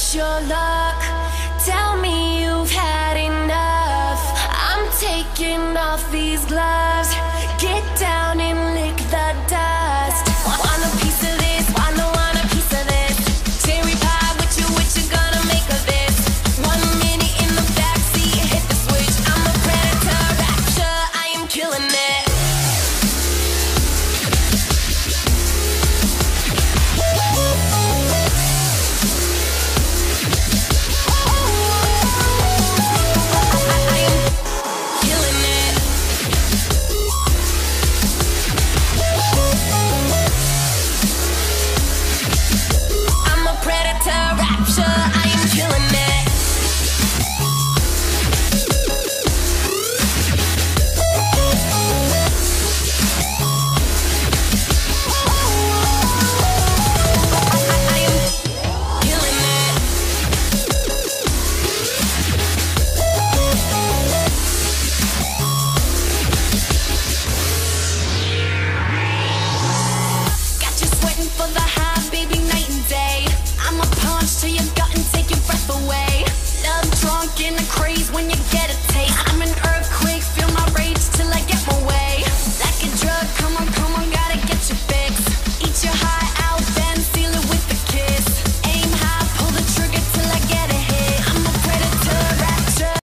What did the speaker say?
Your luck. Tell me you've had enough. I'm taking off these gloves. for the high, baby, night and day. I'm a punch to your gut and take your breath away. Love drunk in the crazy.